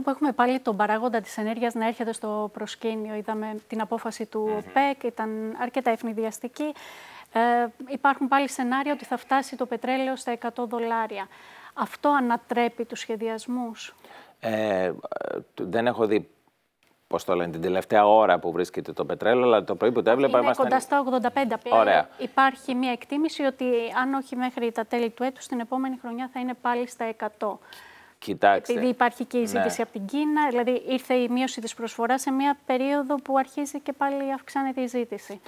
που έχουμε πάλι τον παράγοντα της ενέργειας να έρχεται στο προσκήνιο. Είδαμε την απόφαση του ΟΠΕΚ, ήταν αρκετά ευνηδιαστική. Ε, υπάρχουν πάλι σενάρια ότι θα φτάσει το πετρέλαιο στα 100 δολάρια. Αυτό ανατρέπει τους σχεδιασμούς; Ε, δεν έχω δει Πώς το λένε, την τελευταία ώρα που βρίσκεται το πετρέλαιο, αλλά το πρωί που το έβλεπα. Είναι κοντά στα 85 πλέον. Ωραία. Υπάρχει μια εκτίμηση ότι αν όχι μέχρι τα τέλη του έτους, την επόμενη χρονιά θα είναι πάλι στα 100. Κοιτάξτε. Επειδή υπάρχει και η ζήτηση ναι. από την Κίνα, δηλαδή ήρθε η μείωση της προσφοράς σε μια περίοδο που αρχίζει και πάλι αυξάνεται η ζήτηση.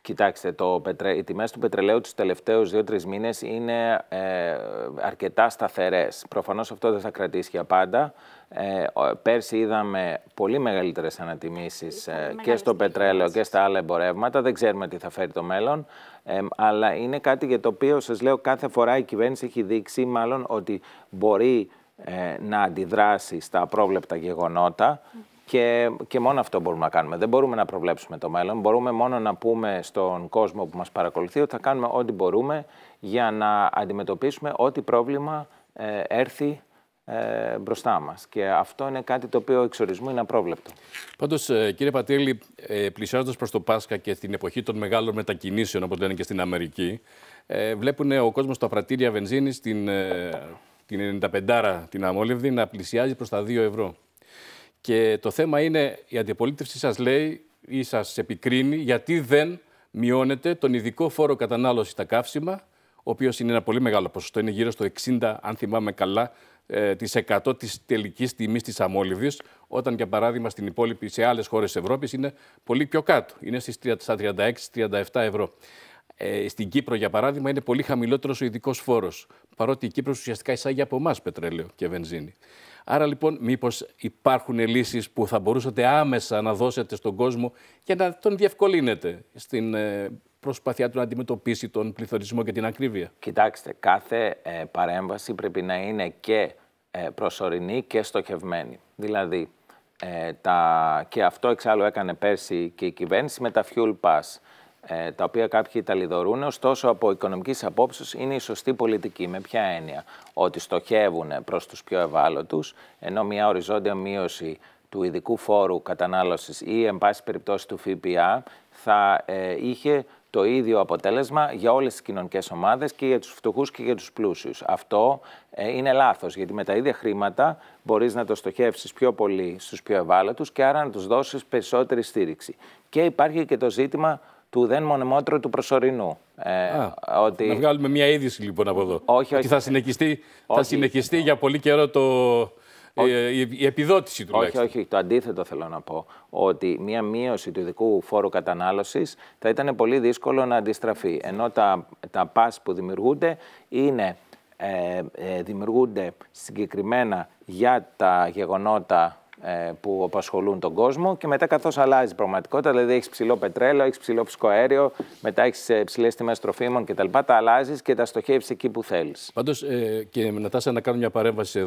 Κοιτάξτε, το πετρε... οι τιμές του πετρελαίου τους τελευταίους δύο-τρεις μήνες είναι ε, αρκετά σταθερές. Προφανώς αυτό δεν θα κρατήσει για πάντα. Ε, πέρσι είδαμε πολύ μεγαλύτερες ανατιμήσεις ε, και στο πετρέλαιο και στα άλλα εμπορεύματα. Δεν ξέρουμε τι θα φέρει το μέλλον. Ε, αλλά είναι κάτι για το οποίο σας λέω κάθε φορά η κυβέρνηση έχει δείξει μάλλον ότι μπορεί ε, να αντιδράσει στα απρόβλεπτα γεγονότα και, και μόνο αυτό μπορούμε να κάνουμε. Δεν μπορούμε να προβλέψουμε το μέλλον. Μπορούμε μόνο να πούμε στον κόσμο που μας παρακολουθεί ότι θα κάνουμε ό,τι μπορούμε για να αντιμετωπίσουμε ό,τι πρόβλημα ε, έρθει ε, μπροστά μας. Και αυτό είναι κάτι το οποίο εξορισμού είναι απρόβλεπτο. Πάντως, ε, κύριε Πατήλη, ε, πλησιάζοντας προς το Πάσχα και στην εποχή των μεγάλων μετακινήσεων, όπως λένε και στην Αμερική, ε, βλέπουν ο κόσμος τα πρατήρια βενζίνης στην ε, την 95 την αμόλυβδη να πλησιάζει προς τα 2 ευρώ. Και το θέμα είναι η αντιπολίτευση σας λέει ή σας επικρίνει γιατί δεν μειώνεται τον ειδικό φόρο κατανάλωσης στα καύσιμα, ο οποίος είναι ένα πολύ μεγάλο ποσοστό, είναι γύρω στο 60, αν θυμάμαι καλά, ε, της 100 της τελικής τιμής της αμόλυβδης, όταν για παράδειγμα στην υπόλοιπη σε άλλες χώρες της Ευρώπης είναι πολύ πιο κάτω, είναι στις 36-37 ευρώ. Ε, στην Κύπρο, για παράδειγμα, είναι πολύ χαμηλότερος ο ειδικός φόρος. Παρότι η Κύπρος ουσιαστικά εισάγει από εμάς πετρέλαιο και βενζίνη. Άρα λοιπόν, μήπως υπάρχουν λύσεις που θα μπορούσατε άμεσα να δώσετε στον κόσμο και να τον διευκολύνετε στην ε, προσπάθειά του να αντιμετωπίσει τον πληθωρισμό και την ακρίβεια; Κοιτάξτε, κάθε ε, παρέμβαση πρέπει να είναι και ε, προσωρινή και στοχευμένη. Δηλαδή, ε, τα... και αυτό εξάλλου έκανε πέρσι και η κυβέρνηση με τα Fuel Pass. Ε, τα οποία κάποιοι τα λιδωρούν, ωστόσο από οικονομικής απόψεως είναι η σωστή πολιτική. Με ποια έννοια, ότι στοχεύουν προς τους πιο ευάλωτους, ενώ μια οριζόντια μείωση του ειδικού φόρου κατανάλωσης ή, εν πάση περιπτώσει, του ΦΠΑ θα ε, είχε το ίδιο αποτέλεσμα για όλες τις κοινωνικές ομάδες και για τους φτωχούς και για τους πλούσιους. Αυτό ε, είναι λάθος, γιατί με τα ίδια χρήματα μπορείς να το στοχεύσεις πιο πολύ στους πιο ευάλωτους και άρα να τους δώσεις περισσότερη στήριξη. Και υπάρχει και το ζήτημα του δεν μονεμότρου του προσωρινού. Ε, ότι... Να βγάλουμε μια είδηση λοιπόν από εδώ. Όχι, όχι. θα συνεχιστεί, θα συνεχιστεί για πολύ καιρό το... Ε, η επιδότηση του Όχι, όχι, το αντίθετο θέλω να πω. Ότι μια μείωση του ειδικού φόρου κατανάλωσης θα ήταν πολύ δύσκολο να αντιστραφεί. Ενώ τα, τα πας που δημιουργούνται είναι, ε, ε, δημιουργούνται συγκεκριμένα για τα γεγονότα ε, που απασχολούν τον κόσμο και μετά καθώς αλλάζει η πραγματικότητα, δηλαδή έχεις ψηλό πετρέλαιο, έχεις ψηλό φυσικό αέριο, μετά έχεις ε, ψηλέ τιμές τροφίμων κτλ. Τα αλλάζεις και τα στοχεύεις εκεί που θέλεις. Πάντως, ε, και Νατάσα, να κάνω μια παρέμβαση